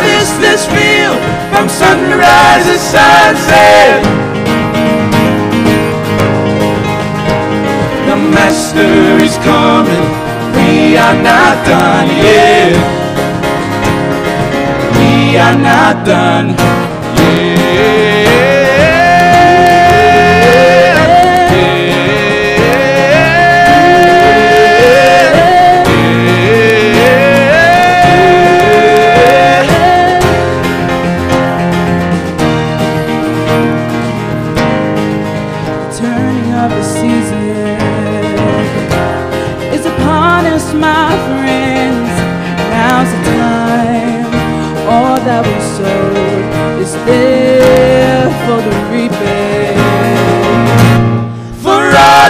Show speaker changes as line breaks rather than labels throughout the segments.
How is this feel from sunrise to sunset? The master is coming. We are not done yet. We are not done yet.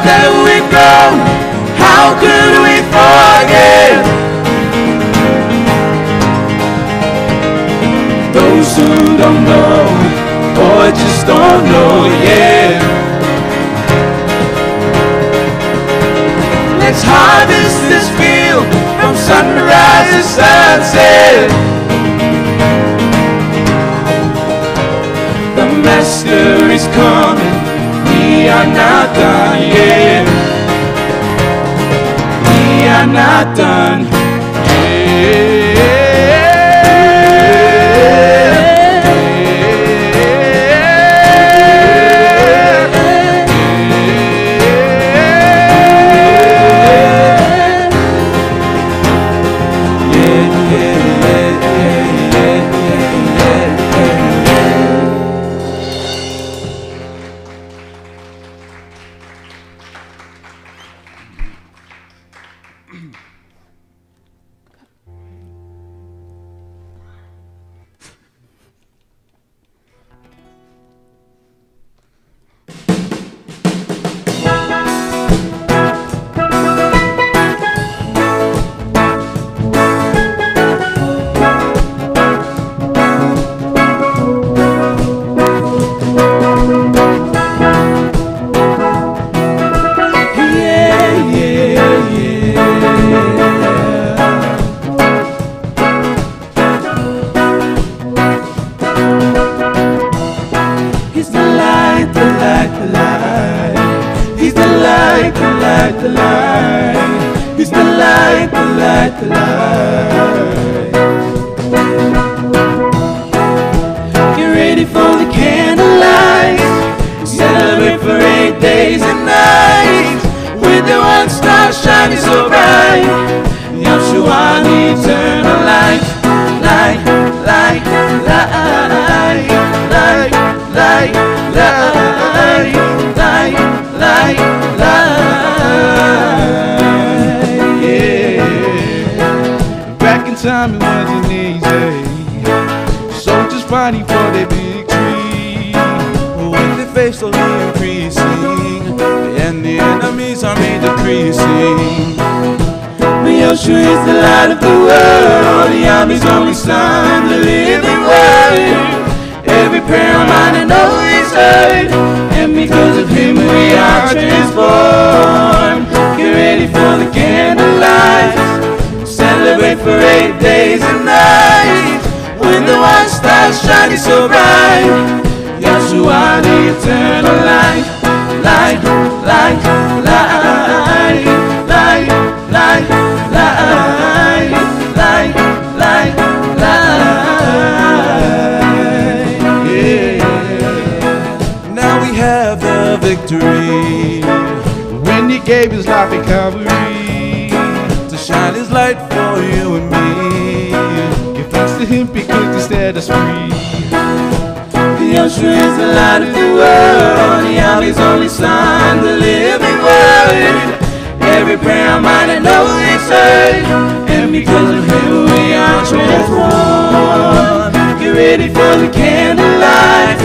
that we've grown, how could we forget? Those who don't know, or just don't know yet. Let's harvest this field from sunrise to sunset. The Master is coming. Leonathan, yeah. done. light the light. Get ready for the candlelight. Celebrate for eight days and nights with the one star shining so bright. Yeshua, eternal light, light, light, light, light, light, light, light. Time it wasn't easy. Soldiers fighting for their victory. With their faith slowly increasing, and the enemy's army decreasing. Yeshua is the light of the world. The army's only son, the living word. Every prayer of mine know is heard. And because of him we are transformed. Get ready for the candlelight. Celebrate for eight days and nights. With the one star shining so bright. Yeshua, the eternal light. Light, light, light, light, light, light, light, light, light. Yeah. Now we have the victory. When he gave his life in Calvary shine his light for you and me. Give thanks to him because he set us free. Yeshua is the light of the world. The Yahweh's only son, the living word. Every prayer of mine I know is heard. And because of him we are transformed. Get ready for the candlelight.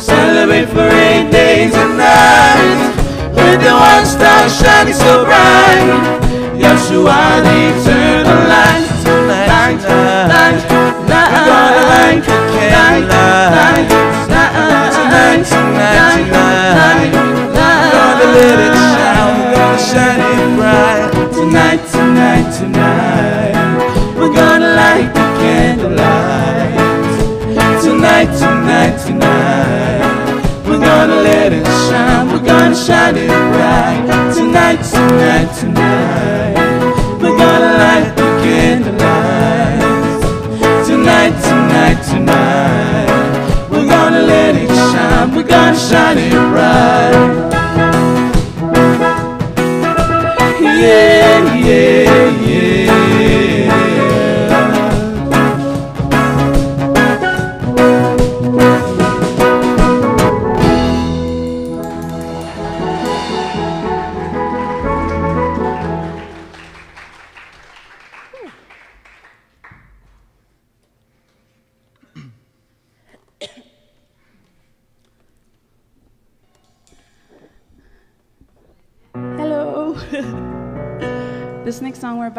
Celebrate for eight days and nights. With the one star shining so bright. Yeshua, the eternal light. Light, light, light, light, light, light, tonight, tonight, tonight. We're gonna let it shine, we're gonna shine it bright. Tonight, tonight, tonight. We're gonna light the candlelight. Tonight, tonight, tonight. We're gonna let it shine, we're gonna shine it bright. Tonight, tonight, tonight. We're gonna light. Tonight, tonight, tonight. We're gonna let it shine, we're gonna shine it bright. Yeah,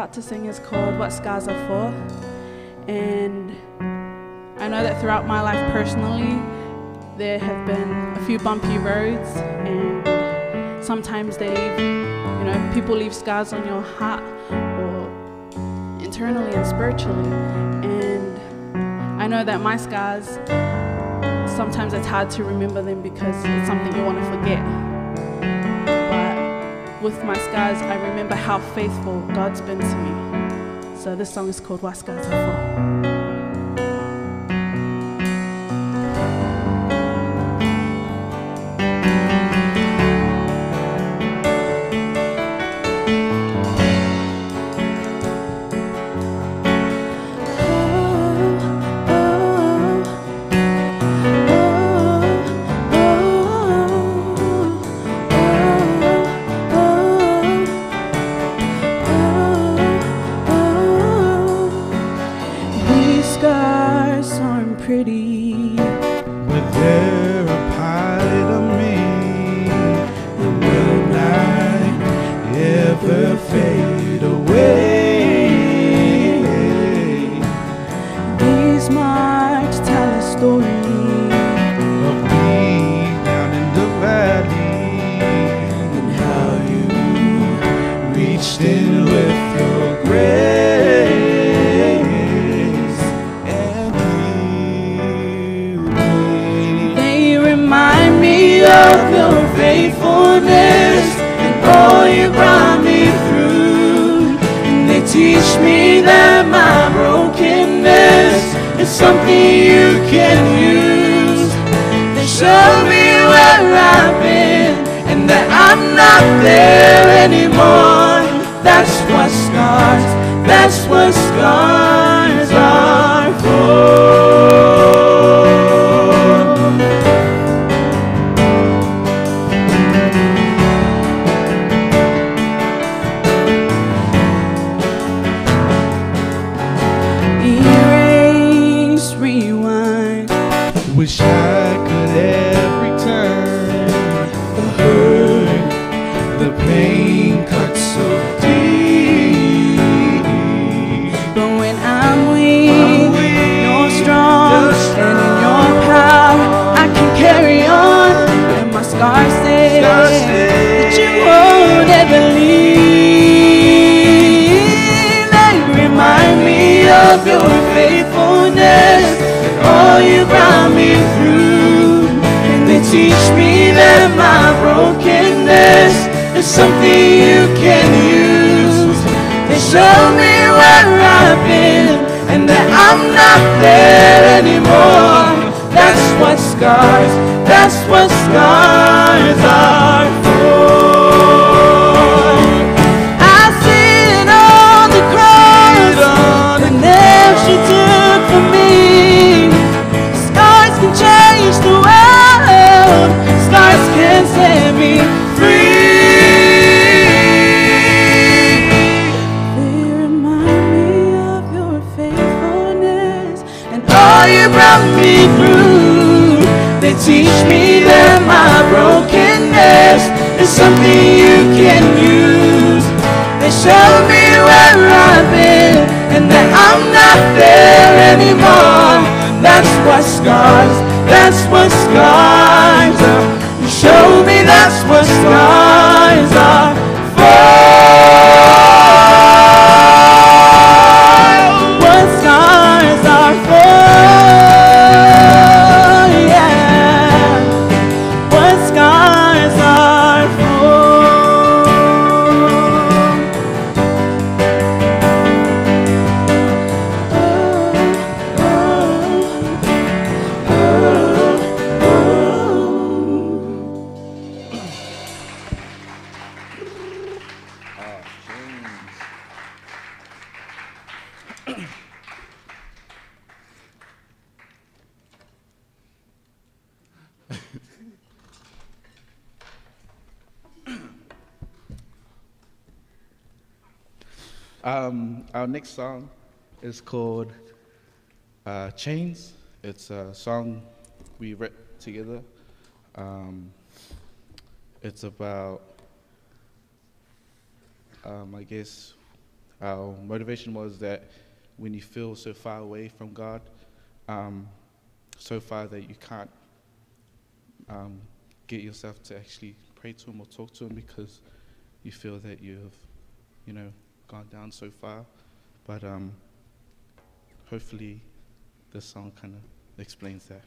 about to sing is called What Scars Are For. And I know that throughout my life personally, there have been a few bumpy roads, and sometimes they leave, you know, people leave scars on your heart or internally and spiritually. And I know that my scars, sometimes it's hard to remember them because it's something you want to forget. With my scars, I remember how faithful God's been to me. So this song is called What Scars Are For. Something you can use. They show me where I've been and that I'm not there anymore. That's what scars, that's what scars
Uh, Chains, it's a song we wrote together. Um, it's about, um, I guess, our motivation was that when you feel so far away from God, um, so far that you can't um, get yourself to actually pray to Him or talk to Him because you feel that you have, you know, gone down so far. But um, hopefully, this song kind of explains that,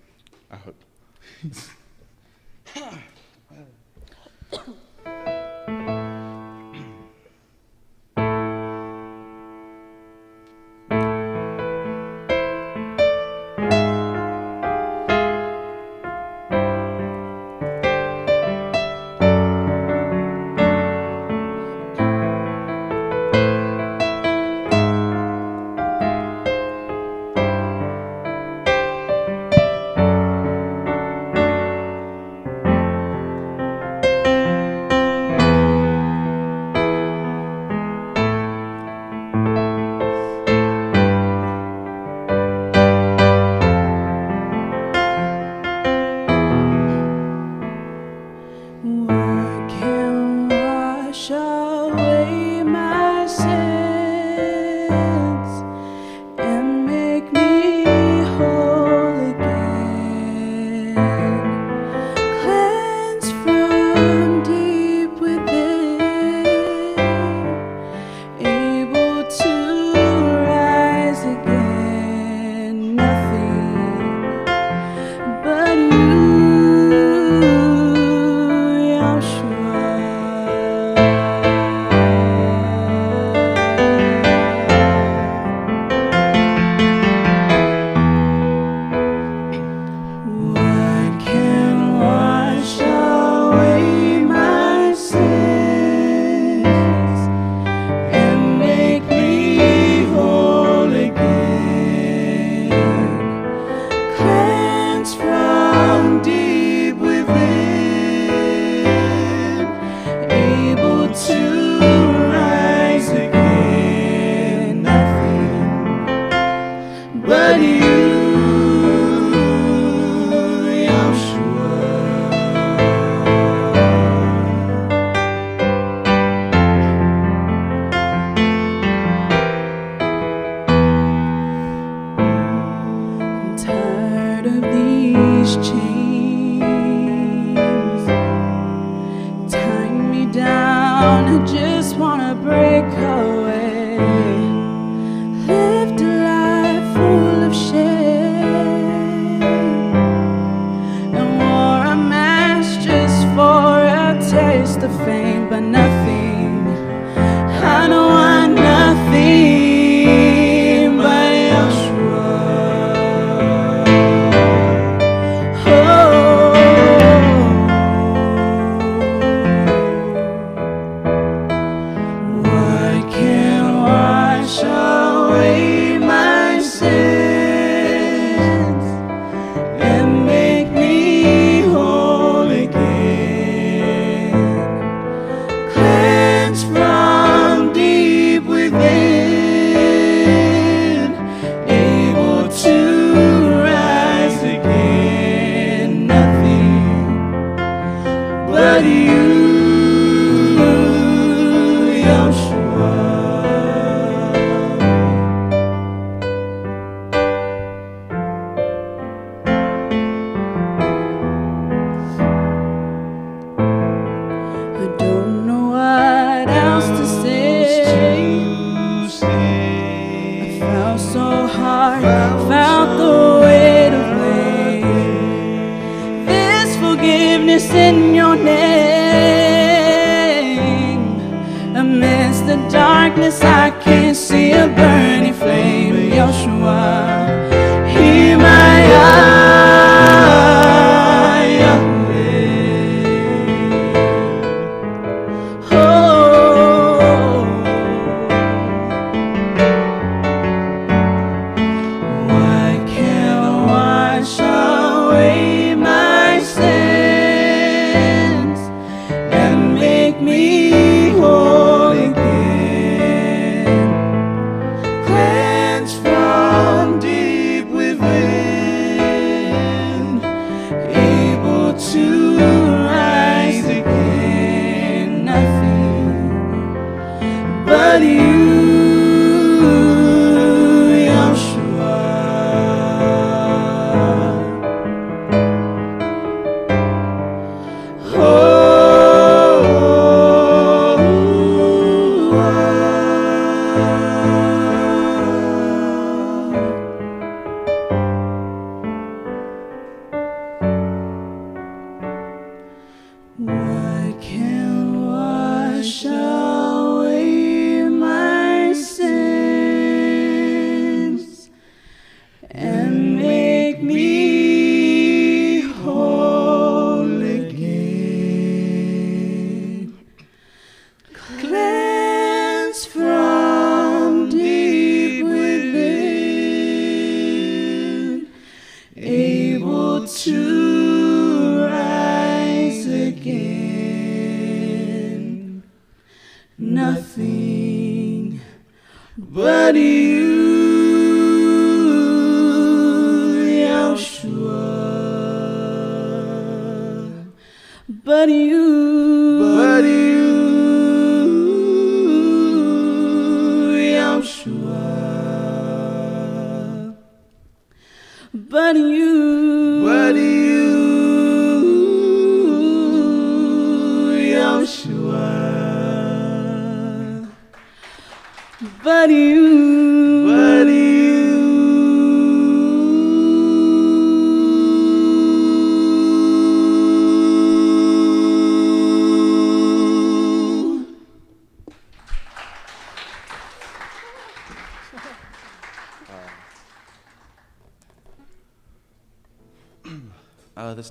I hope.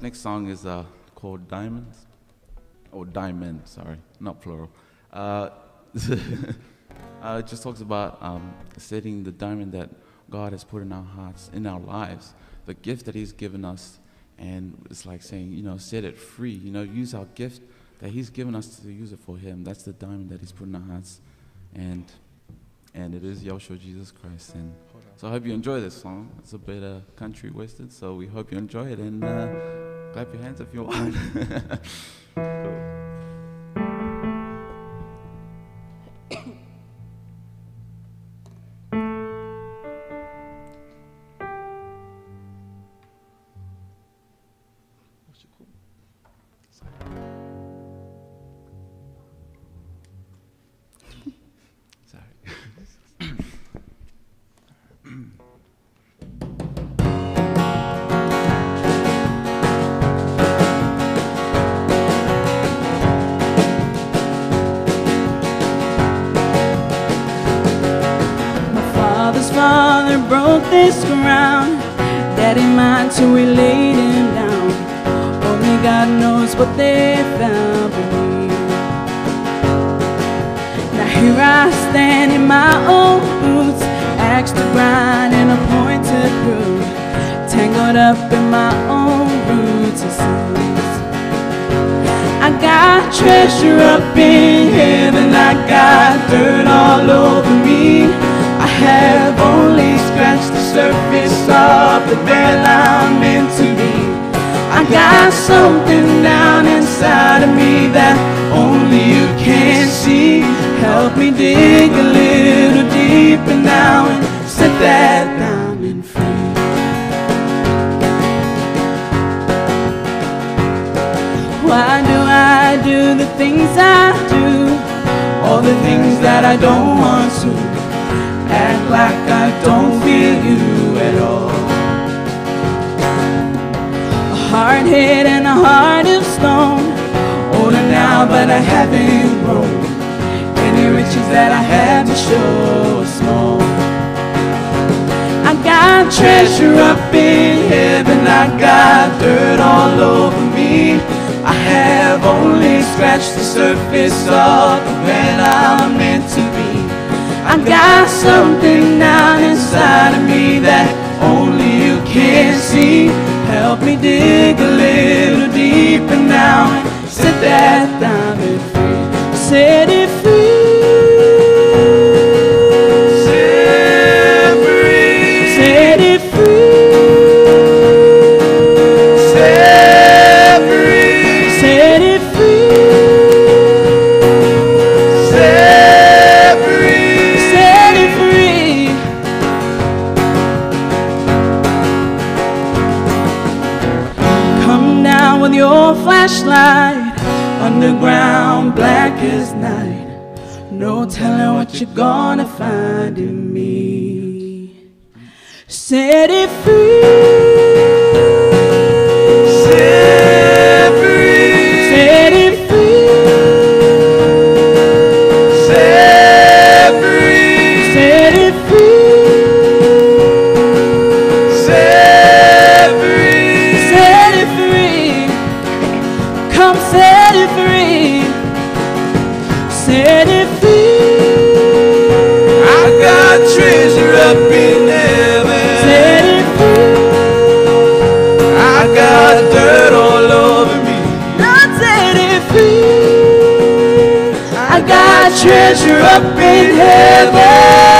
next song is uh, called Diamonds. Or Diamond, sorry, not plural. Uh, uh, it just talks about um, setting the diamond that God has put in our hearts, in our lives, the gift that He's given us. And it's like saying, you know, set it free. You know, use our gift that He's given us to use it for Him. That's the diamond that He's put in our hearts. And and it is Yahshua Jesus Christ. And so I hope you enjoy this song. It's a bit uh, country western, so we hope you enjoy it. And uh, clap your hands if you want. Cool.
Broke this ground. Daddy mine till we laid him down. Only God knows what they found me. Now here I stand in my own boots, axe to grind and a point to prove. Tangled up in my own roots and sins. I got treasure up in heaven, I got dirt all over me. Have only scratched the surface of the man I'm meant to be. I got something down inside of me that only you can see. Help me dig a little deeper now and set that diamond free. Why do I do the things I do? All the things that I don't want to. Like I don't feel you at all. A hard head and a heart of stone. Older now, but I haven't grown. Any riches that I have to show are small. I got treasure up in heaven, I got dirt all over me. I have only scratched the surface of where I'm meant to be. I got something down inside of me that only you can see. Help me dig a little deeper now set that diamond free. Set it
treasure up in heaven.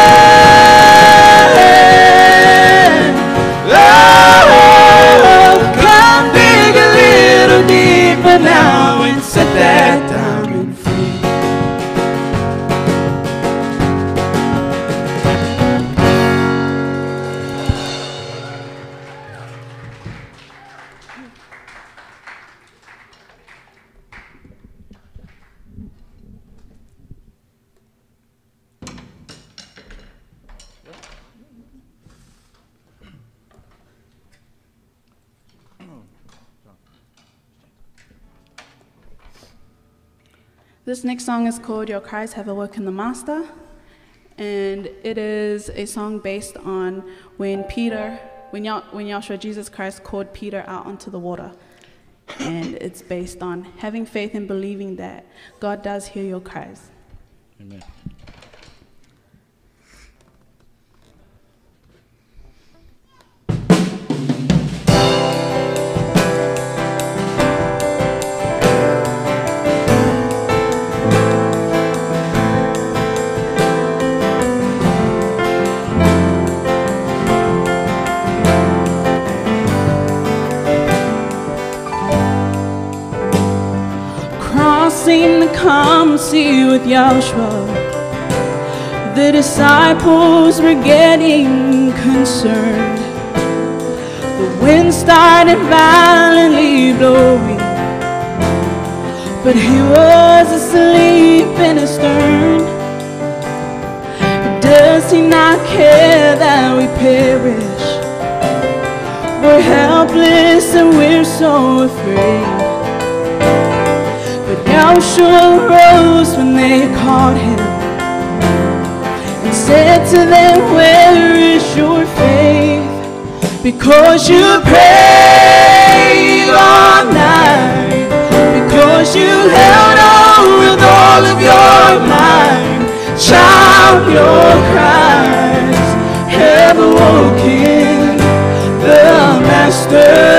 Your Cries Have Awoken the Master, and it is a song based on when Peter, when, Yah- when Yahshua Jesus Christ called Peter out onto the water. And it's based on having faith and believing that God does hear your cries.
Amen.
Crossing sea with Yahshua. The disciples were getting concerned. The wind started violently blowing, but he was asleep in the stern. Does he not care that we perish? We're helpless and we're so afraid. Yahshua rose when they caught him and said to them, Where is your faith? Because you prayed all night, because you held on with all of your might. Child, your cries have awoken the Master.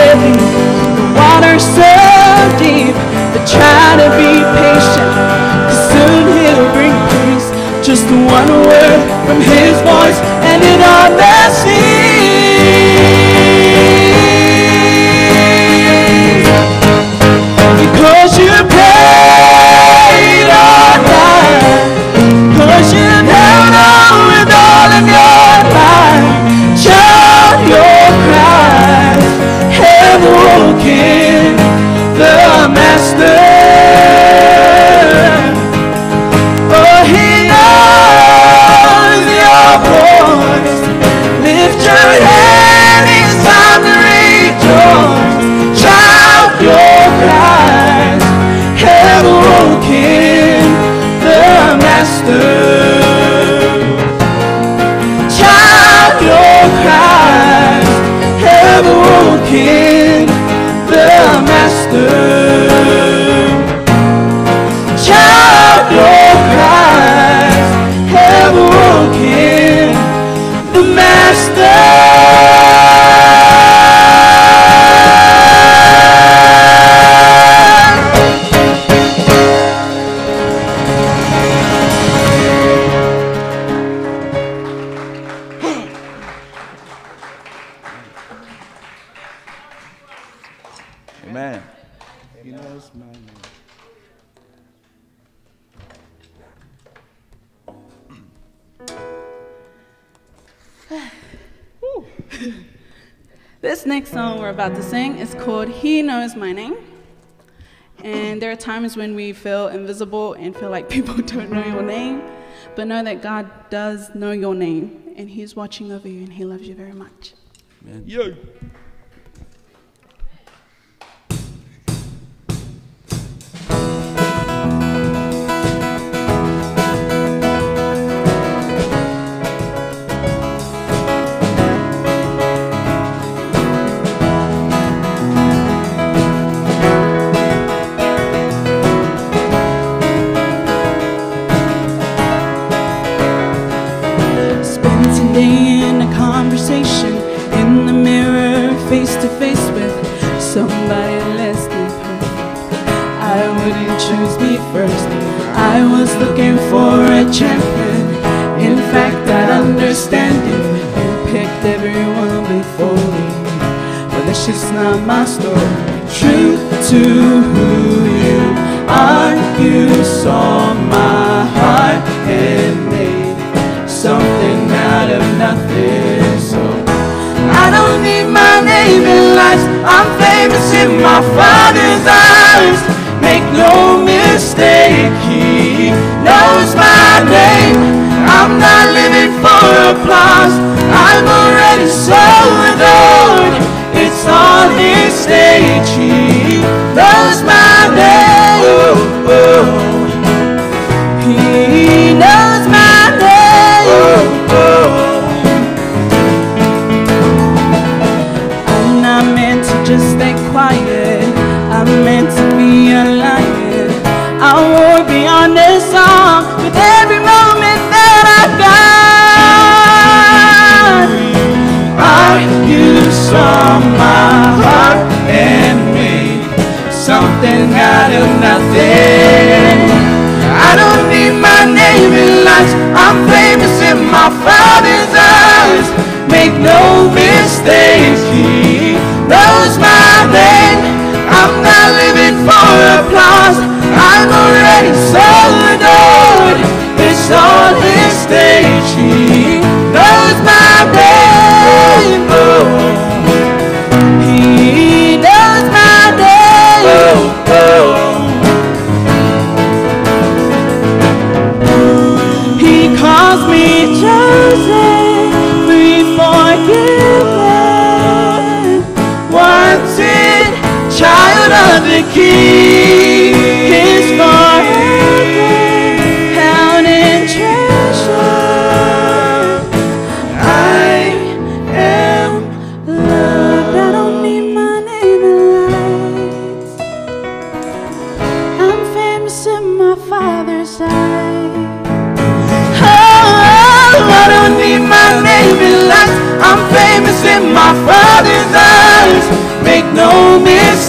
one word from his voice and in our blessings because you paid our time because you held on with all of your might. Shout your cries. Heaven will Hallelujah. about to sing is called He Knows My Name. And there are times when we feel invisible and feel like people don't know your name, but know that God does know your name and He's watching over you and He loves you very much. Amen. Yo.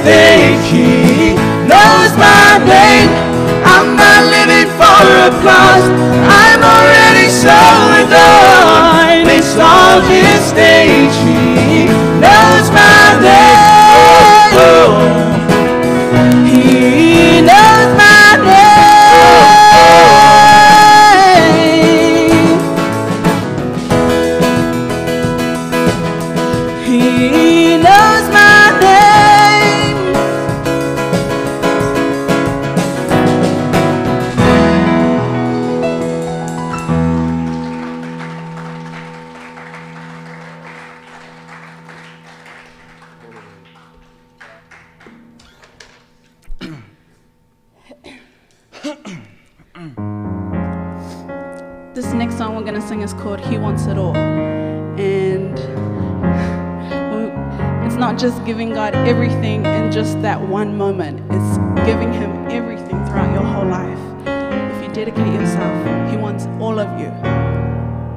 name. He knows my name. I'm not living for applause. I'm already so adored. It's all His name. He knows my name.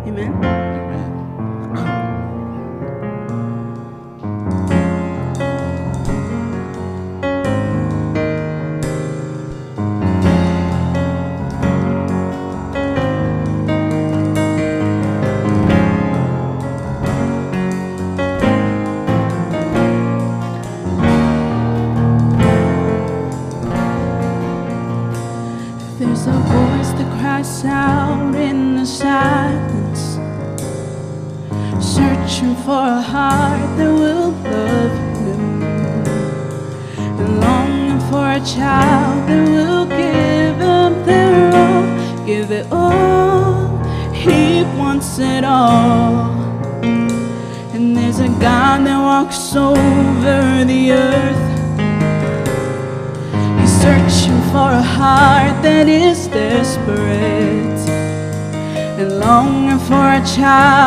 Amen. Amen. child.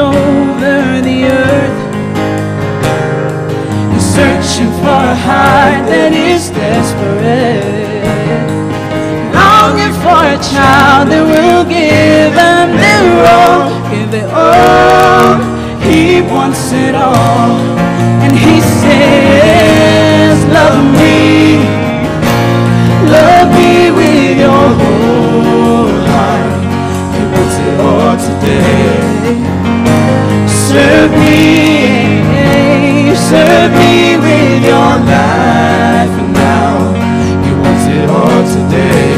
over the earth and searching for a heart that is desperate, longing for a child that will give him their all, give it all. He wants it all, and he says, "Love me."
Serve me, serve me with your life now. He wants it all today.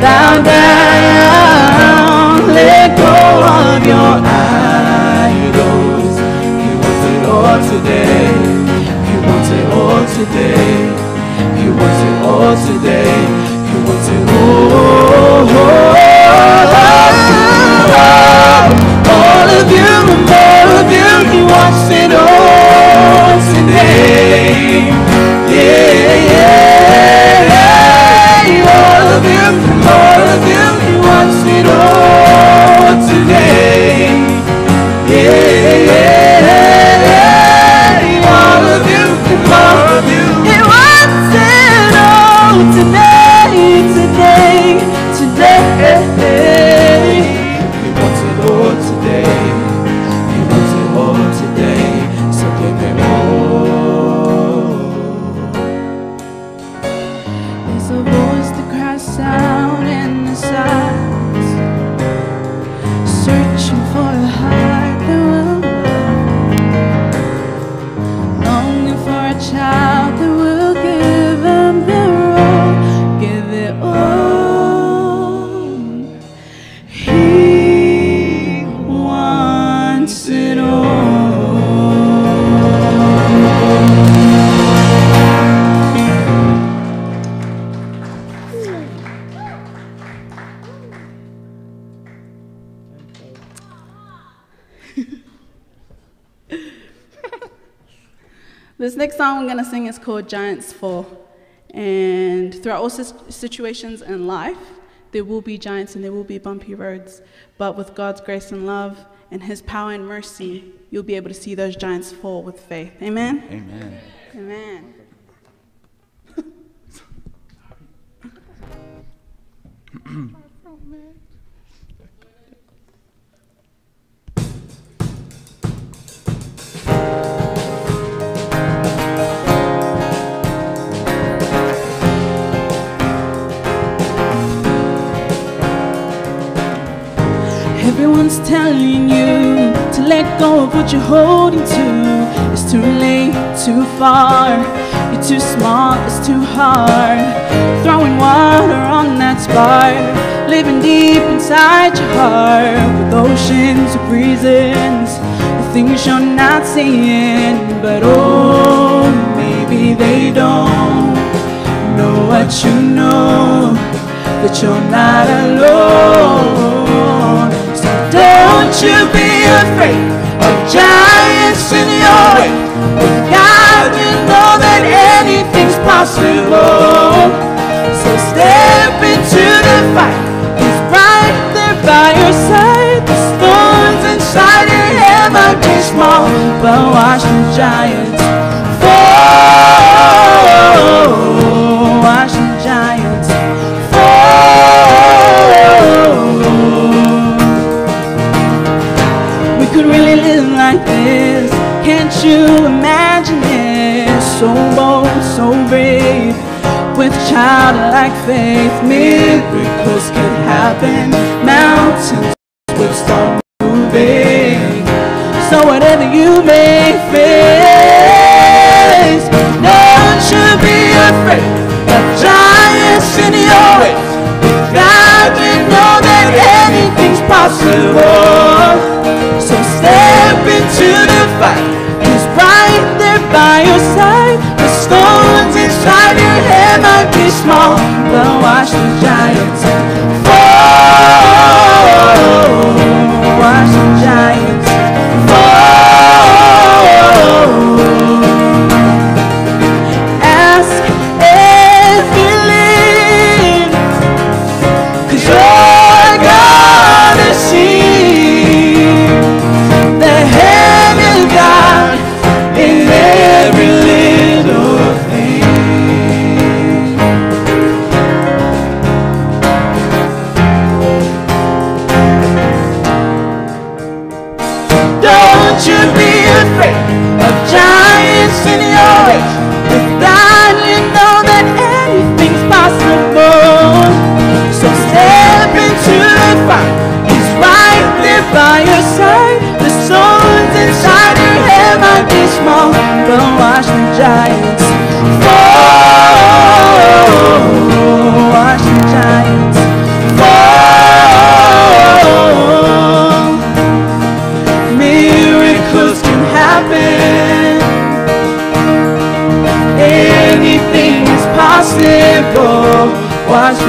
Bow down, let go of your idols. He wants it all today. He wants it all today.
Called Giants Fall. And throughout all situations in life, there will be giants and there will be bumpy roads. But with God's grace and love and His power and mercy, you'll be able to see those giants fall with faith. Amen?
Amen.
Amen. You're holding to. It's too late, too far. You're too small, it's too hard. Throwing water on that spark, living deep inside your heart with oceans of reasons, the things you're not seeing. But oh, maybe they don't know what you know, that you're not alone. Small, but watch the giants fall. Watch the giants fall. We could really live like this. Can't you imagine it? So bold, so brave. With childlike faith, miracles can happen. Mountains will start. So whatever you may face, don't should be afraid of giants in your way. God, you know that anything's possible. So step into the fight. He's right there by your side. The stones inside your head might be small, but watch the giants fall. Watch the giants but watch the giants fall. Watch the giants fall. Miracles can happen. Anything is possible. Watch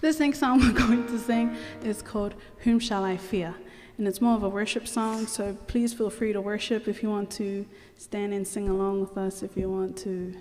This next song we're going to sing is called Whom Shall I Fear? And it's more of a worship song, so please feel free to worship if you want to stand and sing along with us, if you want to.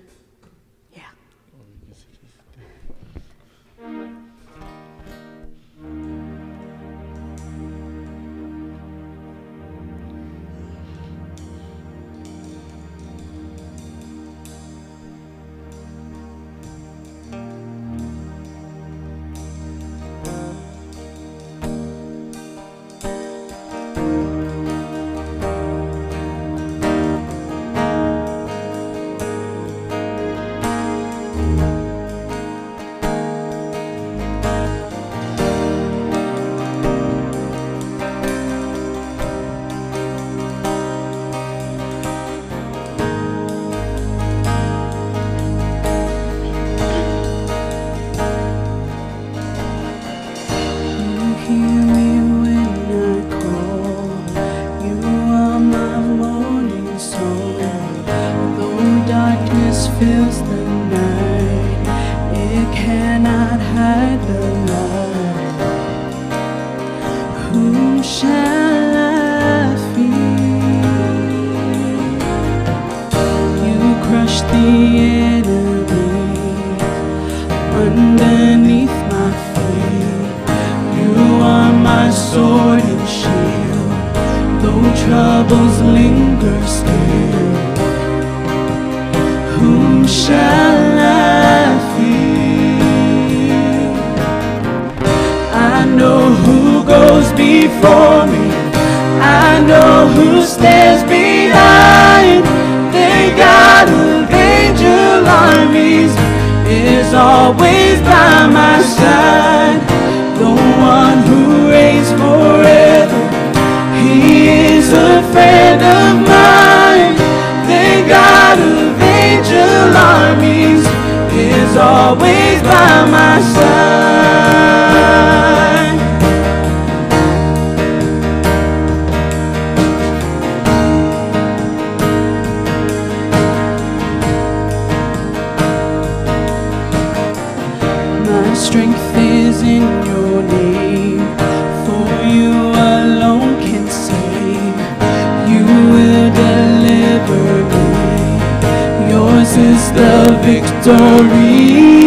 victory.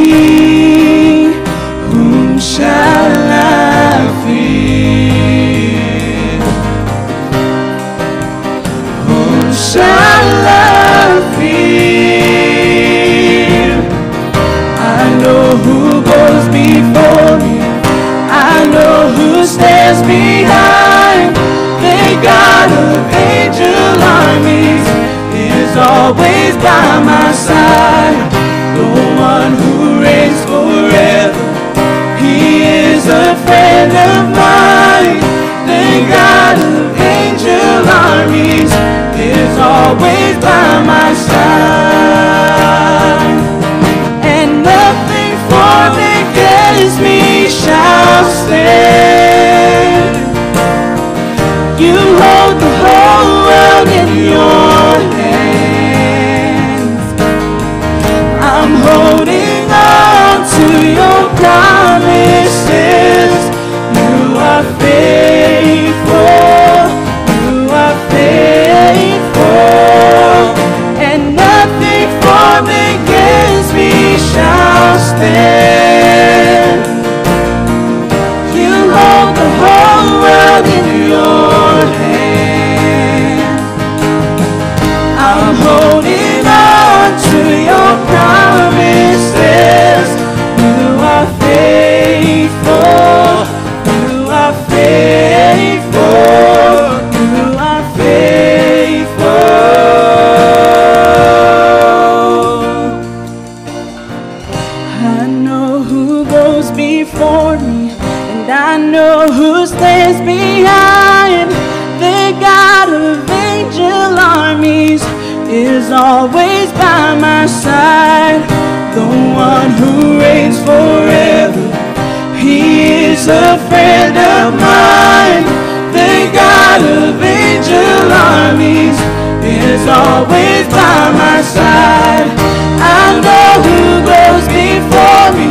nothing forever. He is a friend of mine. The God of angel armies is always by my side. I know who goes before me.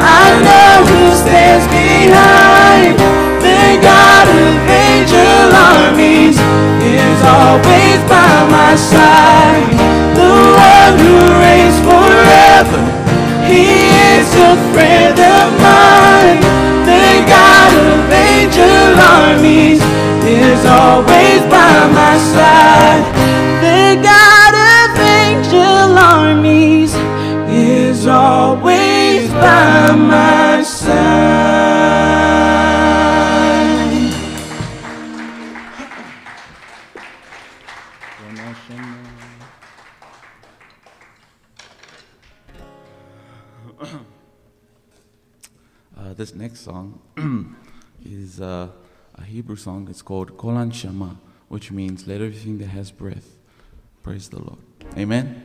I know who stands behind. The God of angel armies is always by my side. The one who reigns a,
a Hebrew song. It's called Kol HaNeshama, which means let everything that has breath praise the Lord. Amen.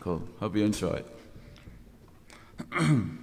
Cool. Hope you enjoy it.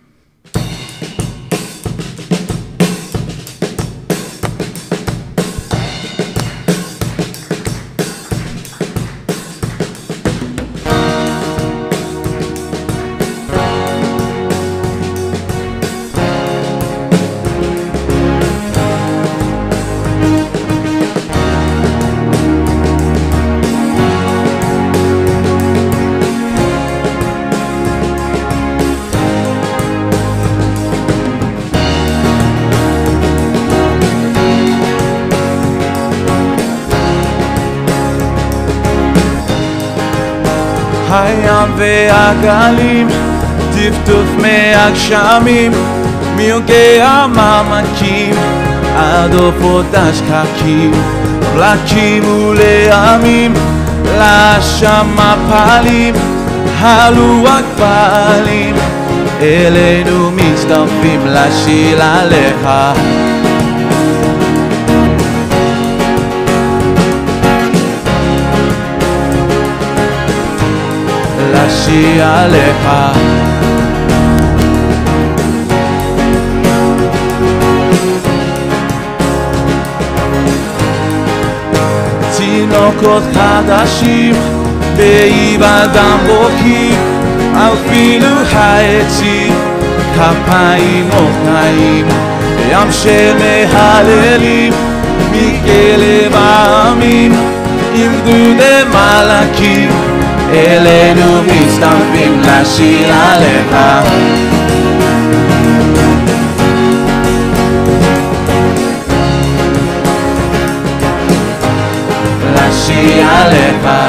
הים והגלים, טפטוף מהגשמים, מיוגי המעמקים, עד עופות השקקים, פלקים ולעמים, לשם מפלים, עלו הגבלים, אלינו מצטרפים לשיר עליך. לשיר עליך. תינוקות חדשים בהיוודע בוקרים אפילו העצים כפיים אופניים ים של מהללים מכלב העמים עם גדודי מלאכים אלינו מצטרפים לשיר עליך לשיר עליך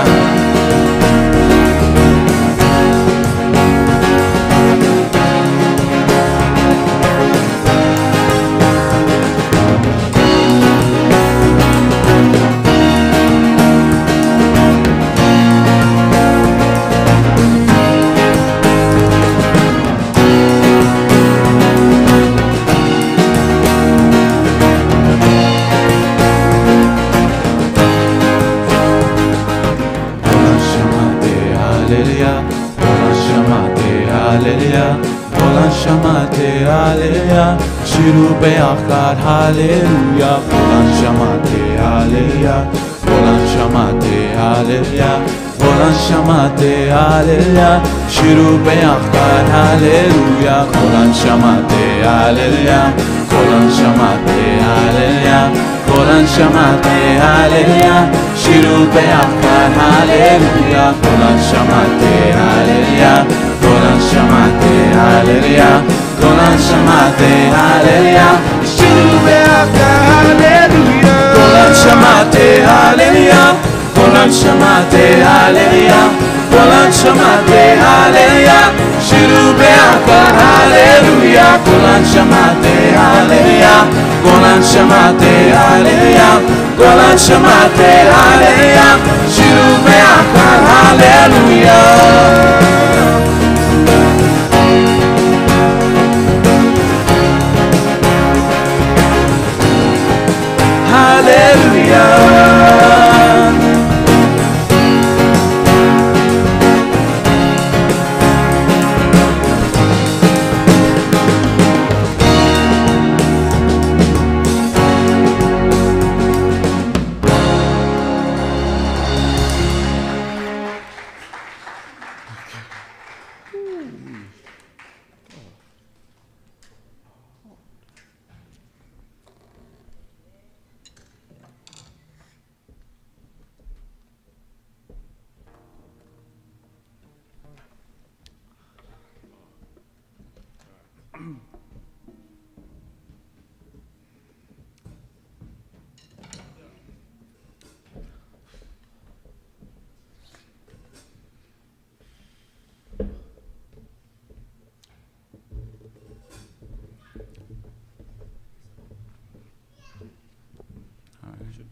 שירו ביחד הללויה, כל הנשמה תהלליה, כל הנשמה תהלליה, כל הנשמה תהלליה, שירו ביחד הללויה, כל הנשמה תהלליה, כל הנשמה תהלליה, כל הנשמה תהלליה, שירו ביחד הללויה, כל הנשמה תהלליה, כל הנשמה תהלליה, כל הנשמה תהלליה, שירו ביחד הללויה, כל הנשמה תהלליה, כל הנשמה תהלליה, כל הנשמה תהלליה, שירו ביחד הללויה. הללויה.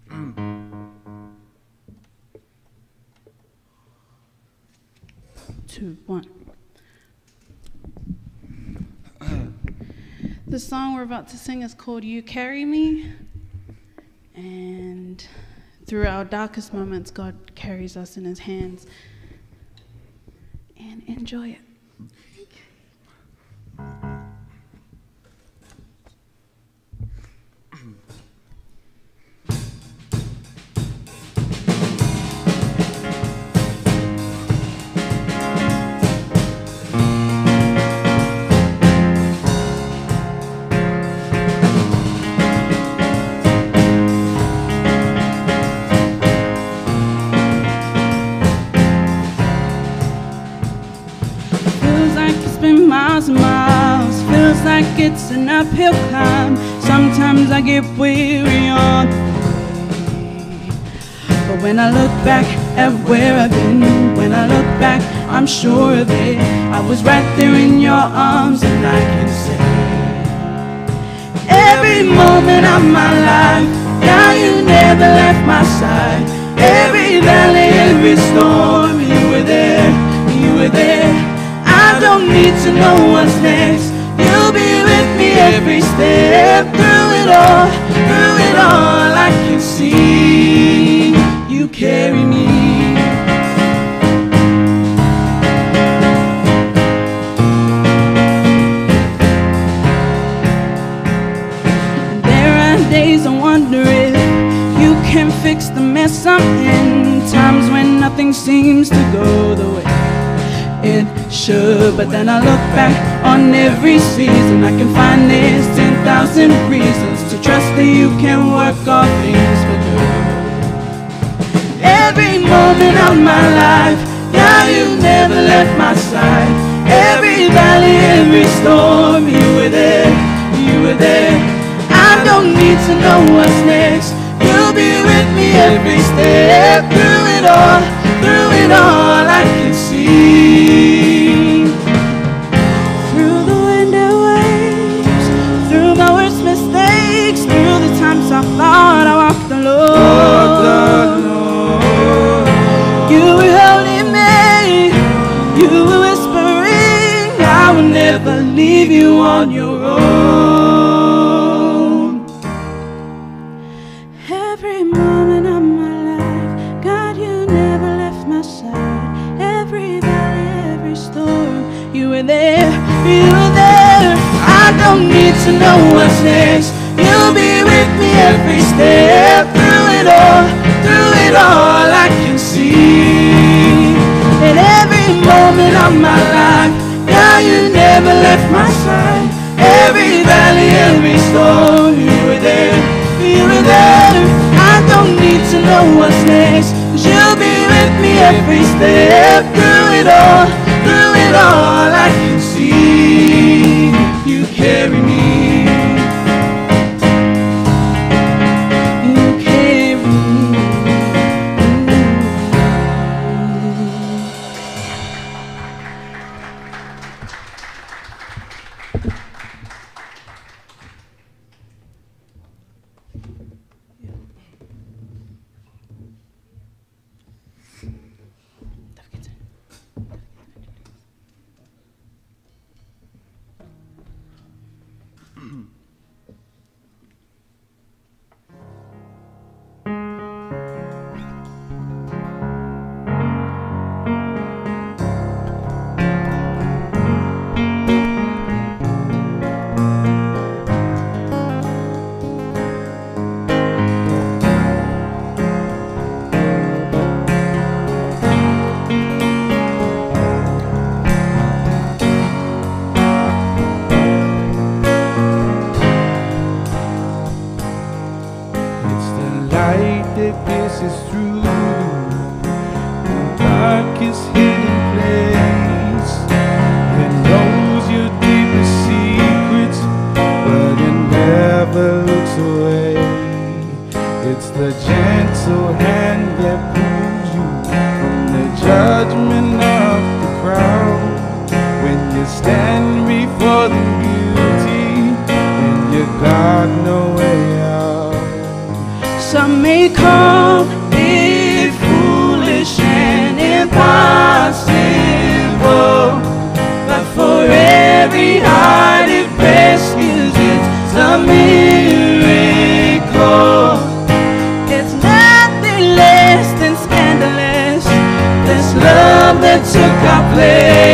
Mm.
two, one. The song we're about to sing is called You Carry Me. And through our darkest moments, God carries us in his hands. And enjoy it. It's an uphill climb. Sometimes I get weary on. But when I look back at where I've been, when I
look back, I'm sure of it. I was right there in your arms, and I can say, every moment of my life, now you never left my side. Every valley, every storm, you were there, you were there. I don't need to know what's next. Me every step through it all, through it all. I can see you carry me. There are days I wonder if you can fix the mess I'm in. Times when nothing seems to go the way it should. But then I look back on every season, I can find there's 10,000 reasons to trust that you can work all things for good. Every moment of my life, yeah, you never left my side. Every valley, every storm, you were there, you were there. I don't need to know what's next. You'll be with me every step through it all, through it all. I can see on your own. Every moment of my life, God, you never left my side. Every valley, every storm, you were there, you were there. I don't need to know what's next. You'll be with me every step through it all, through it all. I can see in every moment of my life, God, you never left my side. Every valley, every storm, you were there, you were there. I don't need to know what's next, cause you'll be with me every step through it all, through it all. I can see you carry me.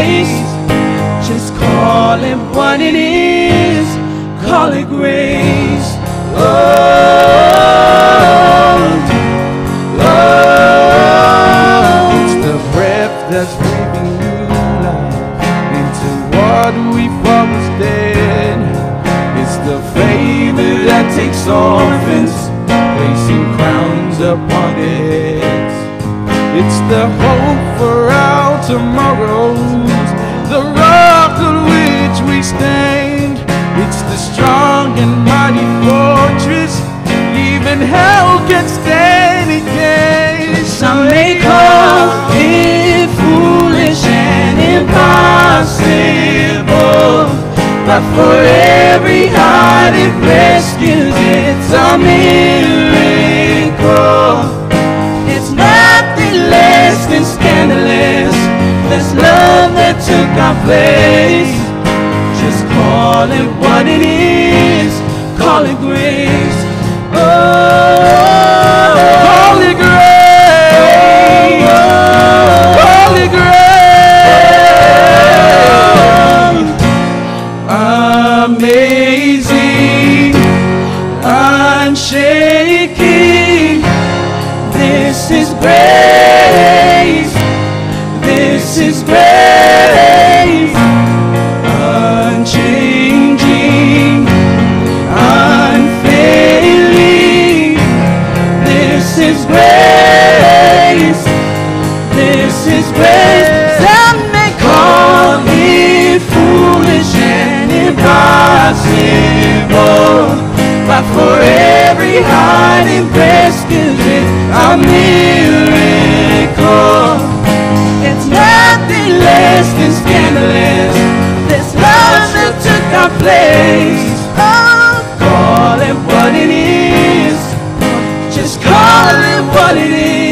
Place.
Just call it what it is. Call it grace. Oh, oh.
It's the breath that's breathing new life into what we thought was dead. It's the favor that takes orphans, placing crowns upon heads. It's the hope for our tomorrows, mighty fortress, even hell can stand against.
Some may call it foolish and impossible, but for every heart it rescues, it's a miracle. It's nothing less than scandalous, this love that took our place. Just call it what it is. Call it grace. Oh, call it grace. Call it grace. Amazing, unshaking. This is grace. This is grace. Is grace. Some may call it foolish and impossible. But for every heart it rescues it a miracle. It's nothing less than scandalous. This love that took our place. Call it what it is. Just call it what it is.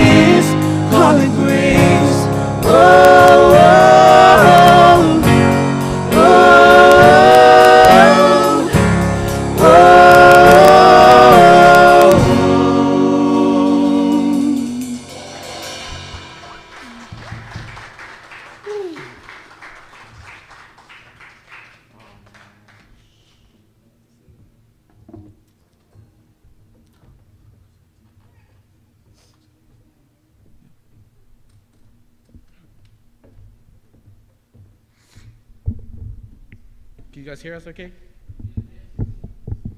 Can you guys hear us okay?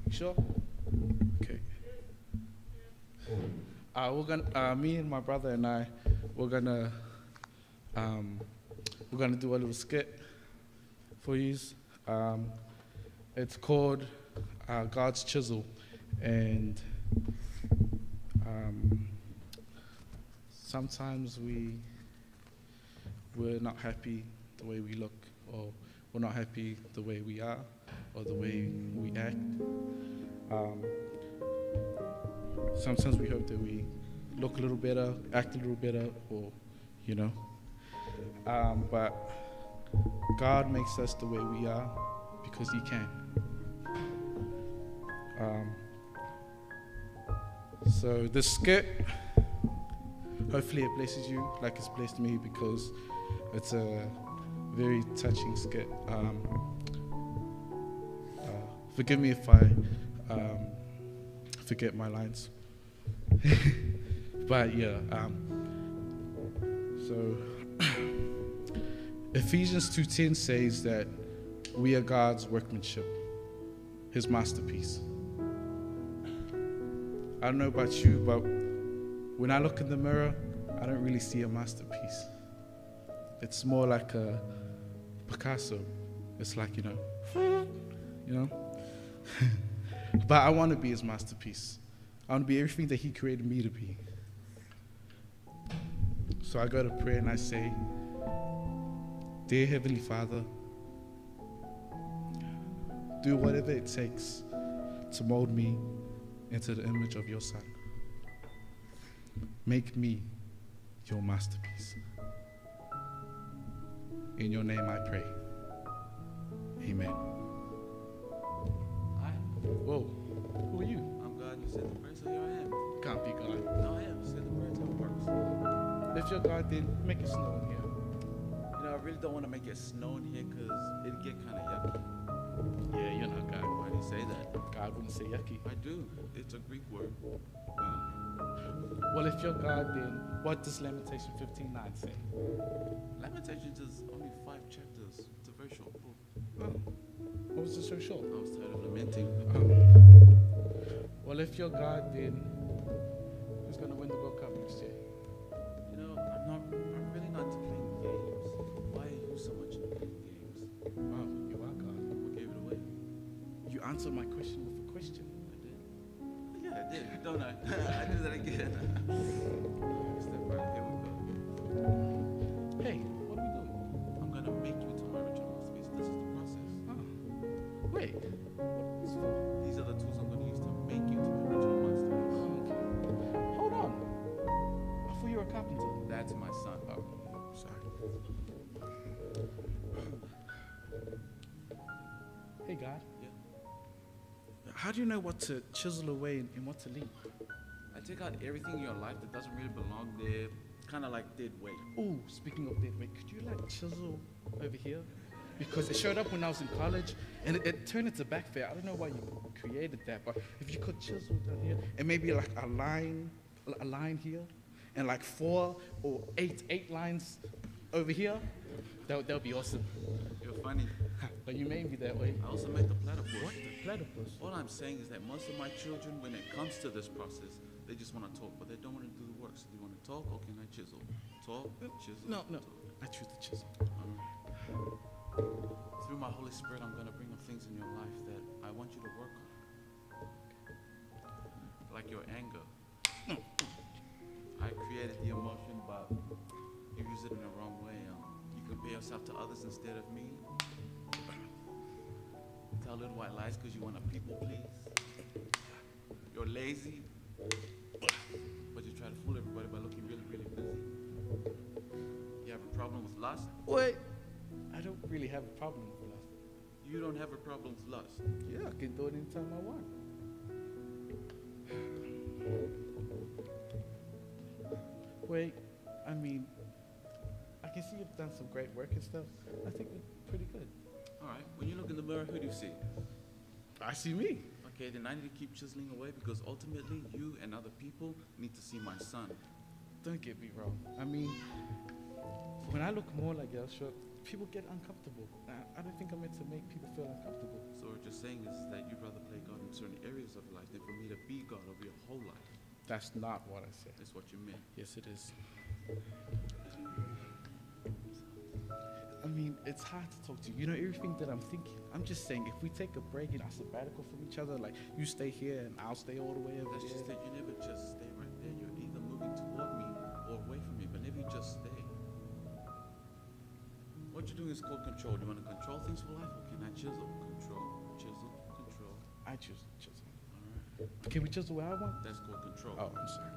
Sure? Okay. Uh, we're gonna, uh, me and my brother and I, we're gonna, um, we're gonna do a little skit for you. Um, it's called uh, God's Chisel, and um, sometimes we we're not happy the way we look, or we're not happy the way we are, or the way we act. Um, sometimes we hope that we look a little better, act a little better, or you know. Um, but God makes us the way we are because He can. Um, so the skit, hopefully, it blesses you like it's blessed me because it's a very touching skit. Um, uh, forgive me if I um, forget my lines. but yeah, um, so Ephesians 2:10 says that we are God's workmanship, His masterpiece. I don't know about you, but when I look in the mirror, I don't really see a masterpiece. It's more like a Picasso. It's like you know, you know. but I want to be His masterpiece. I want to be everything that He created me to be. So I go to prayer and I say, Dear Heavenly Father, do whatever it takes to mold me into the image of your Son. Make me your masterpiece. In your name I pray. Amen. Whoa, who are you?
I'm God. You said the prayer, so here I am.
Can't be God.
No, I am. You said the prayer, it works.
If you're God, then make it snow in here.
You know, I really don't want to make it snow in here because it'd get kind of yucky.
Yeah, you're not God.
Why do you say that?
God wouldn't say yucky.
I do. It's a Greek word.
Um, Well, if you're God, then what does Lamentation 15:9 say?
Lamentations is only five chapters. It's a very short book.
Oh, what was it so short?
I was tired of lamenting. Oh.
Well, if you're God, then who's going to win the World Cup next year?
You know, I'm not. I'm really not playing games. Why are you so much into playing games?
Wow, you are God.
What gave it away?
You answered my question
I did. Don't I? I did that again.
How do you know what to chisel away and, and what to leave?
I take out everything in your life that doesn't really belong there, kind of like dead weight.
Oh, speaking of dead weight, could you like chisel over here? Because it showed up when I was in college and it, it turned into backfire. I don't know why you created that, but if you could chisel down here and maybe like a line, a line here, and like four or eight, eight lines over here, that would, that would be awesome.
You're funny.
But you made me that way.
I also made the platypus.
What? The platypus?
All I'm saying is that most of my children, when it comes to this process, they just want to talk, but they don't want to do the work. So they want to talk, or can I chisel? Talk, chisel.
No, no.
talk.
I choose the chisel.
Alright. Through my Holy Spirit, I'm going to bring up things in your life that I want you to work on. Like your anger. I created the emotion, but you use it in the wrong way. Compare yourself to others instead of me. Tell little white lies because you want to people please. You're lazy, but you try to fool everybody by looking really, really busy. You have a problem with lust.
Wait. I don't really have a problem with lust.
You don't have a problem with lust.
Yeah, I can do it anytime I want. Wait, I mean, can see you've done some great work and stuff. I think we're pretty good.
All right. When you look in the mirror, who do you see?
I see me.
Okay, then I need to keep chiseling away because ultimately you and other people need to see my son.
Don't get me wrong. I mean, when I look more like Yahshua, people get uncomfortable. I, I don't think I'm meant to make people feel uncomfortable.
So what you're saying is that you'd rather play God in certain areas of life than for me to be God over your whole life.
That's not what I said.
That's what you meant.
Yes, it is. I mean, it's hard to talk to you. You know, everything that I'm thinking. I'm just saying, if we take a break and a sabbatical from each other, like you stay here and I'll stay all the way over
That's
there.
just that you never just stay right there. You're either moving toward me or away from me, but never you just stay. What you're doing is called control. Do you want to control things for life or can I chisel? Control, chisel, control.
I choose chisel.
All right.
Can we chisel where I want?
That's called control.
Oh, I'm sorry.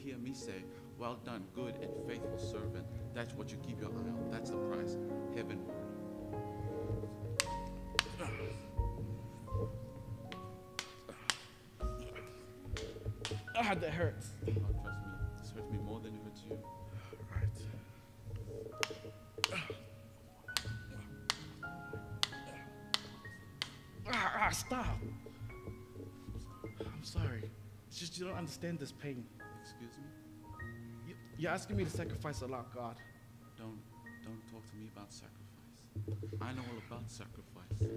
Hear me say, Well done, good and faithful servant. That's what you keep your eye on. That's the prize. Heaven.
Ah, that hurts.
Oh, trust me. This hurts me more than it hurts you.
Right. Ah, ah, stop. I'm sorry. It's just you don't understand this pain. You're asking me to sacrifice a lot, God.
Don't don't talk to me about sacrifice. I know all about sacrifice.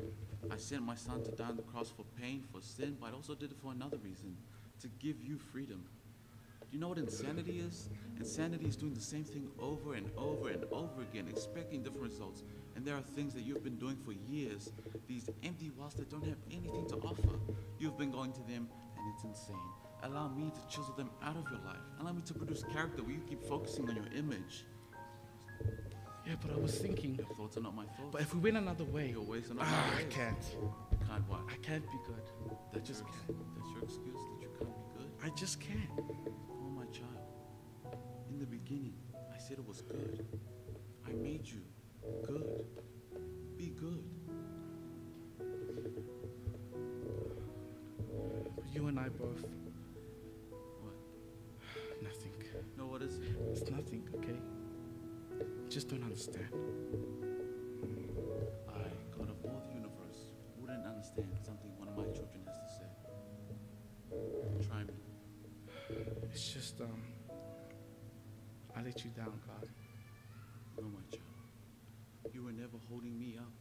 I sent my son to die on the cross for pain, for sin, but I also did it for another reason, to give you freedom. Do you know what insanity is? Insanity is doing the same thing over and over and over again, expecting different results. And there are things that you've been doing for years, these empty wells that don't have anything to offer. You've been going to them, and it's insane. Allow me to chisel them out of your life. Allow me to produce character where you keep focusing on your image.
Yeah, but I was thinking,
Your thoughts are not my thoughts.
but if we went another way,
Your ways are not
ah,
my
I can't.
Can't what?
I can't be good. I
That's
just
your,
can't.
that's your excuse that you can't be good?
I just can't.
Oh, my child. In the beginning, I said it was good. I made you good. Be good.
You and I both, nothing, okay? Just don't understand.
I, God of all the universe, wouldn't understand something one of my children has to say. Try me.
It's just, um, I let you down, God.
No, my child. You were never holding me up.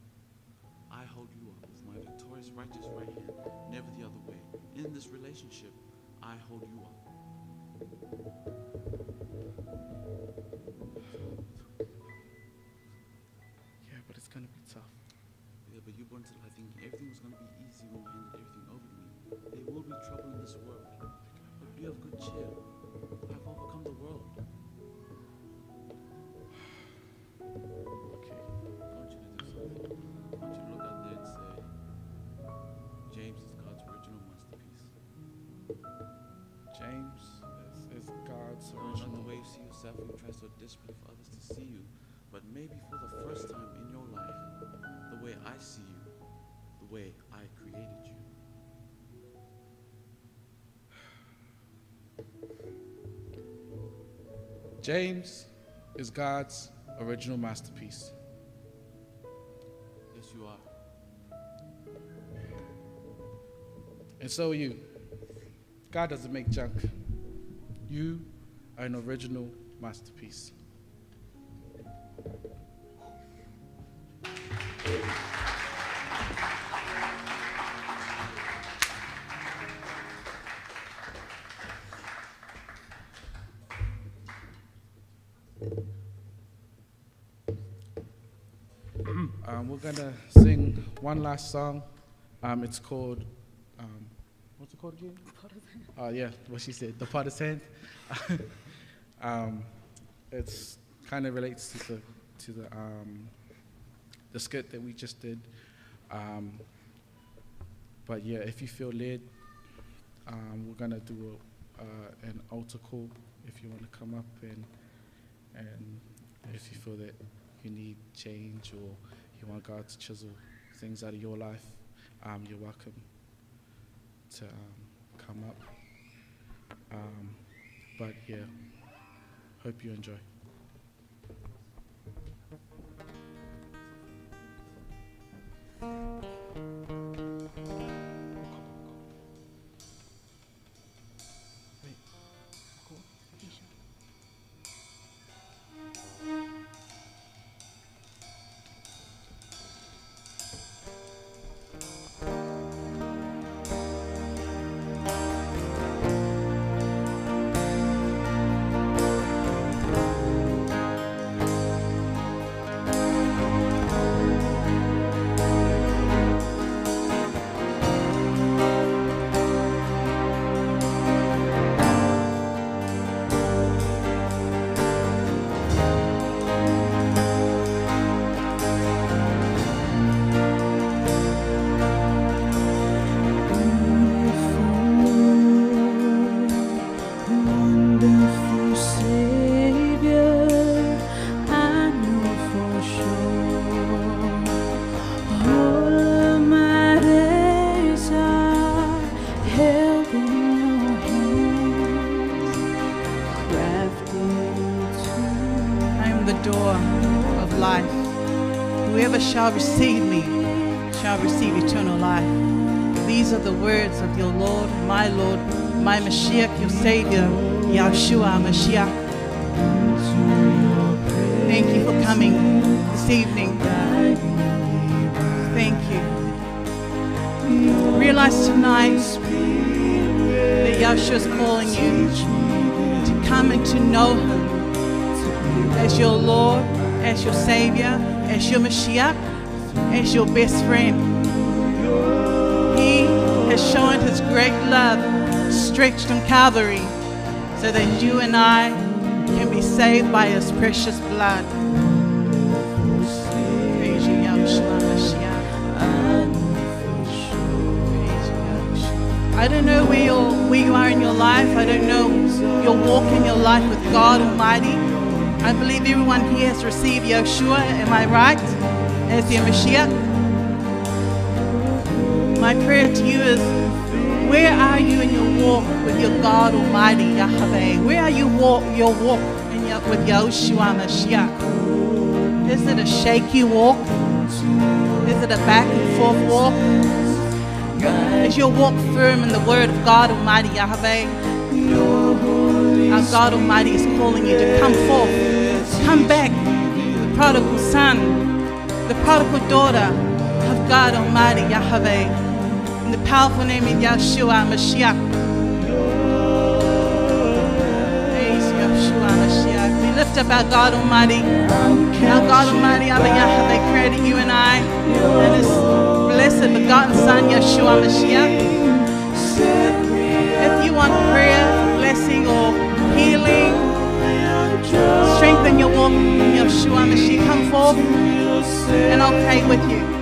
I hold you up with my victorious, righteous right hand, never the other way. In this relationship, I hold you up.
Yeah, but it's gonna be tough.
Yeah, but you went into life thinking everything was to be easy when you handed everything over to me. There will be trouble in this world. But be of good cheer. I've overcome the world. Yourself try so desperately for others to see you, but maybe for the first time in your life, the way I see you, the way I created you.
James is God's original masterpiece.
Yes, you are.
And so are you. God doesn't make junk. You are an original masterpiece. um, we're gonna sing one last song. Um, it's called, um, what's it called again? Oh yeah, what she said, the partisan. um, it's kind of relates to the to the um, the skit that we just did. Um, but yeah, if you feel led, um, we're gonna do a, uh, an altar call. If you want to come up and and if you feel that you need change or you want God to chisel things out of your life, um, you're welcome to um, come up. Um, but yeah, hope you enjoy.
Wonderful
shall receive me shall receive eternal life. These are the words of your Lord, my Lord, my Mashiach, your Savior, Yahshua Mashiach. Thank you for coming this evening. Thank you. Realize tonight that Yahshua is calling you to come and to know Him as your Lord, as your Savior, as your Mashiach, as your best friend. He has shown His great love stretched on Calvary so that you and I can be saved by His precious blood. I don't know where, you're, where you are in your life. I don't know your walk in your life with God Almighty. I believe everyone here has received Yeshua. Am I right? As their Mashiach. My prayer to you is, where are you in your walk with your God Almighty, Yahweh? Where are you walk your walk in your, with Yeshua Mashiach? Is it a shaky walk? Is it a back and forth walk? Is your walk firm in the word of God Almighty Yahweh? Our
God Almighty is calling you to come forth. Come back, the prodigal son, the prodigal daughter of God Almighty Yahweh. In the powerful name of Yeshua Mashiach. We lift up our God Almighty. Our God Almighty, Abba Yahweh, created you and I. And His blessed begotten Son, Yeshua Mashiach. If you want prayer, blessing, or healing, your walk in Yeshua Mashiach. Come forth, and I'll pray with you.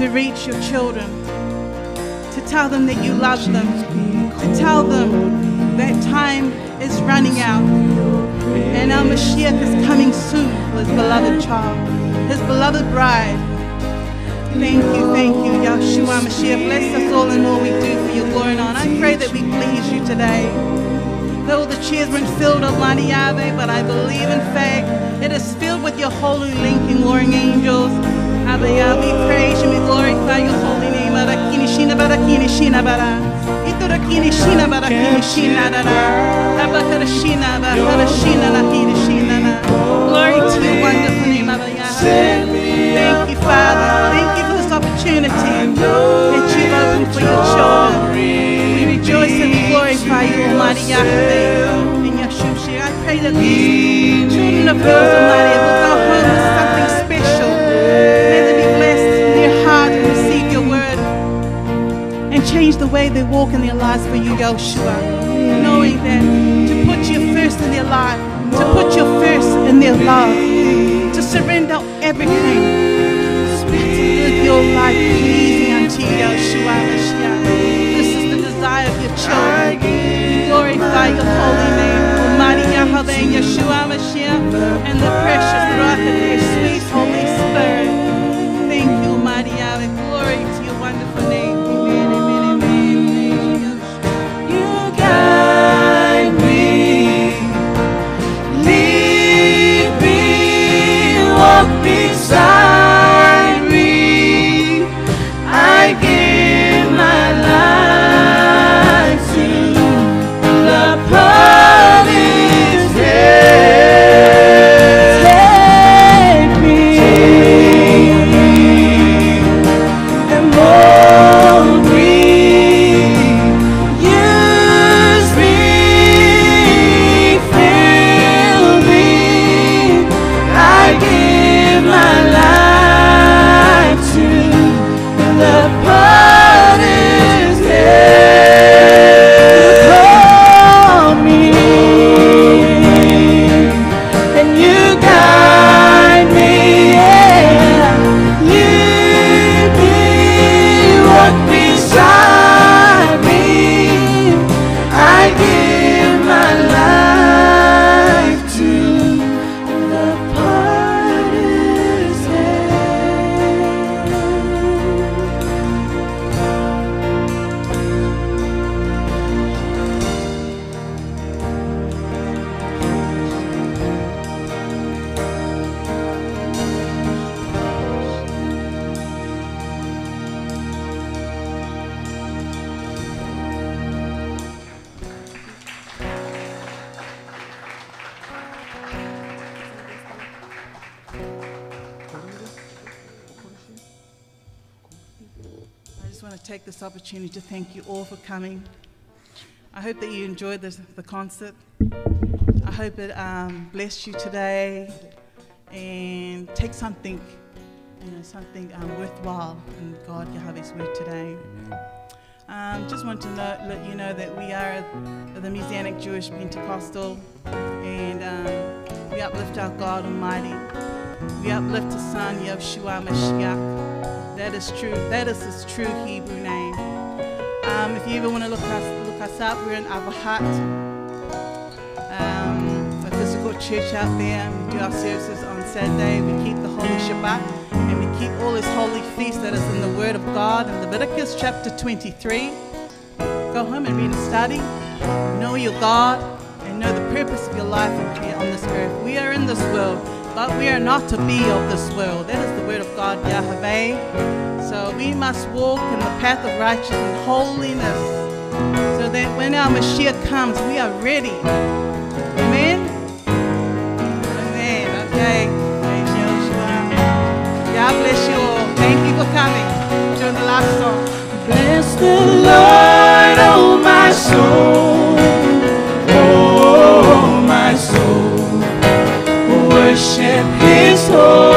To
reach your children, to tell them that you love them, to tell them that time is running out and our Mashiach is coming soon for his beloved child, his beloved bride. Thank you, thank you, Yeshua Mashiach. Bless us all in all we do for your glory and honor. I pray that we please you today. Though the chairs weren't filled, Almighty Yahweh, but I believe in fact it is filled with your holy linking warring angels. Abba we praise you, we glorify your holy name. Barakini shina barakini shina bara. Itorakini shina barakini shina dara. Abakara shina bakara shina lakini shina na. Glory to your wonderful name, Yahweh. Thank you, Father. Thank you for this opportunity that you've opened for your children. We rejoice and we glorify you, Almighty Yahweh. In Shai. I pray that these children of yours, Almighty, will go home with something change the way they walk in their lives for you, Yeshua. Knowing that to put you first in their life, to put you first in their love, to surrender everything, to live your life pleasing unto you, Yeshua. This is the desire of your children. Glorify your holy name, Almighty Yahweh Yeshua Mashiach, the
concert. I hope it um, blessed you today and take something, you know, something um, worthwhile in God Yahweh's word today. Um, just want to know, let you know that we are the Messianic Jewish Pentecostal and um, we uplift our God Almighty. We uplift His Son, Yeshua Mashiach. That is true. That is His true Hebrew name. Um, if you ever want to look us look us up, we're in Avahat, church out there. We do our services on Saturday. We keep the Holy Shabbat and we keep all His holy feasts that is in the Word of God in Leviticus chapter 23. Go home and read and study. Know your God and know the purpose of your life on this earth. We are in this world, but we are not to be of this world. That is the word of God, Yahweh. So we must walk in the path of righteousness and holiness so that when our Mashiach comes, we are ready. All. Thank you coming. Enjoy the last song.
Bless the Lord, oh my soul, oh my soul, worship His holy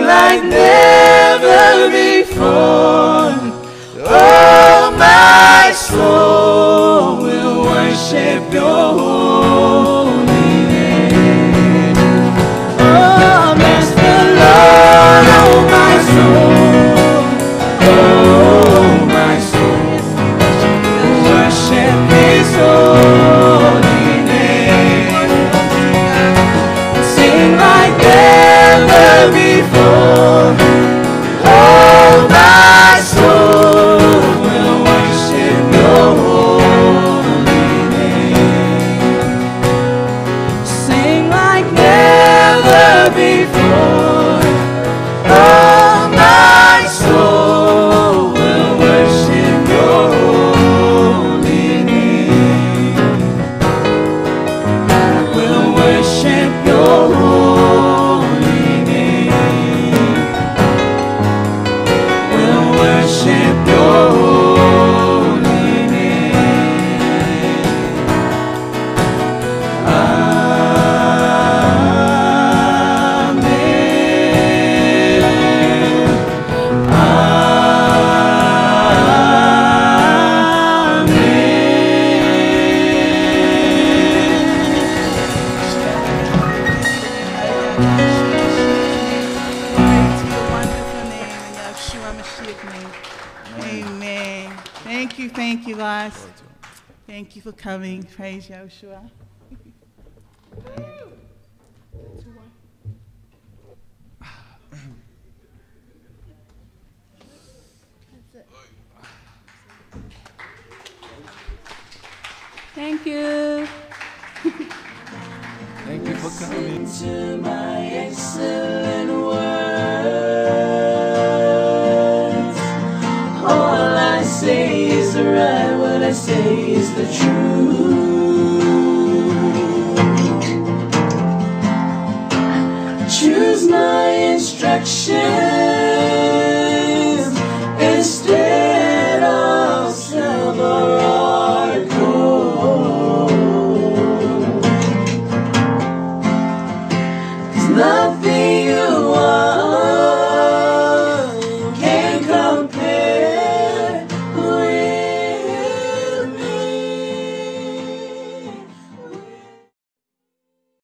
like never before. Oh my soul will worship Your holy coming.
Instruction